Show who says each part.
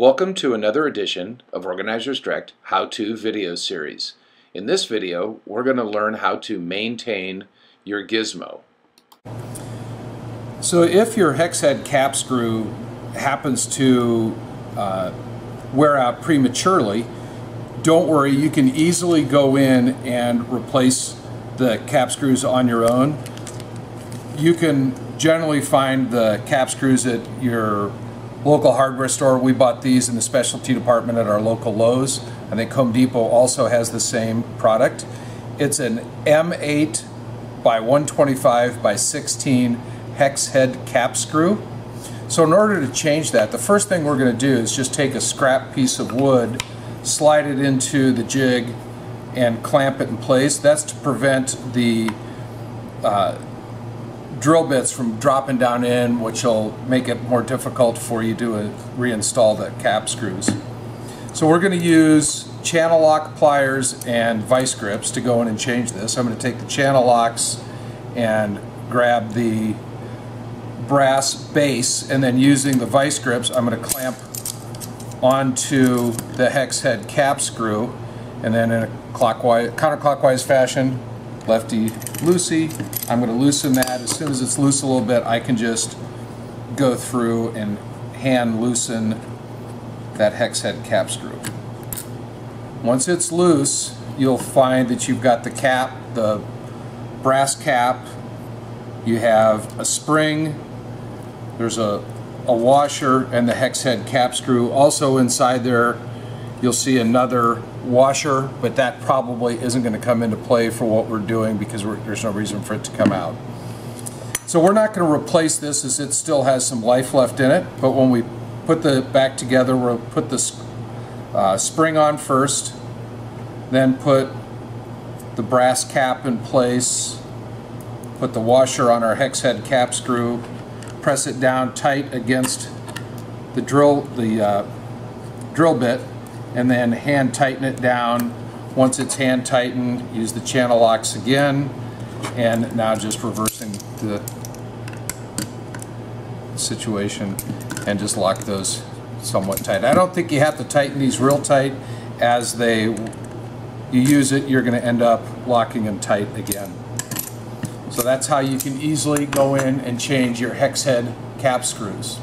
Speaker 1: Welcome to another edition of Organizers Direct How-To video series. In this video, we're going to learn how to maintain your gizmo.
Speaker 2: So if your hex head cap screw happens to uh, wear out prematurely, don't worry, you can easily go in and replace the cap screws on your own. You can generally find the cap screws at your local hardware store. We bought these in the specialty department at our local Lowe's. I think Home Depot also has the same product. It's an M8 by 125 by 16 hex head cap screw. So in order to change that, the first thing we're going to do is just take a scrap piece of wood, slide it into the jig, and clamp it in place. That's to prevent the uh, drill bits from dropping down in, which will make it more difficult for you to reinstall the cap screws. So we're going to use channel lock pliers and vice grips to go in and change this. I'm going to take the channel locks and grab the brass base and then using the vice grips I'm going to clamp onto the hex head cap screw and then in a clockwise, counterclockwise fashion lefty loosey. I'm going to loosen that. As soon as it's loose a little bit, I can just go through and hand loosen that hex head cap screw. Once it's loose, you'll find that you've got the cap, the brass cap, you have a spring, there's a, a washer and the hex head cap screw. Also inside there, you'll see another washer, but that probably isn't going to come into play for what we're doing because we're, there's no reason for it to come out. So we're not going to replace this as it still has some life left in it, but when we put the back together, we'll put the uh, spring on first, then put the brass cap in place, put the washer on our hex head cap screw, press it down tight against the drill, the uh, drill bit, and then hand tighten it down. Once it's hand tightened, use the channel locks again, and now just reversing the situation and just lock those somewhat tight. I don't think you have to tighten these real tight as they you use it you're going to end up locking them tight again. So that's how you can easily go in and change your hex head cap screws.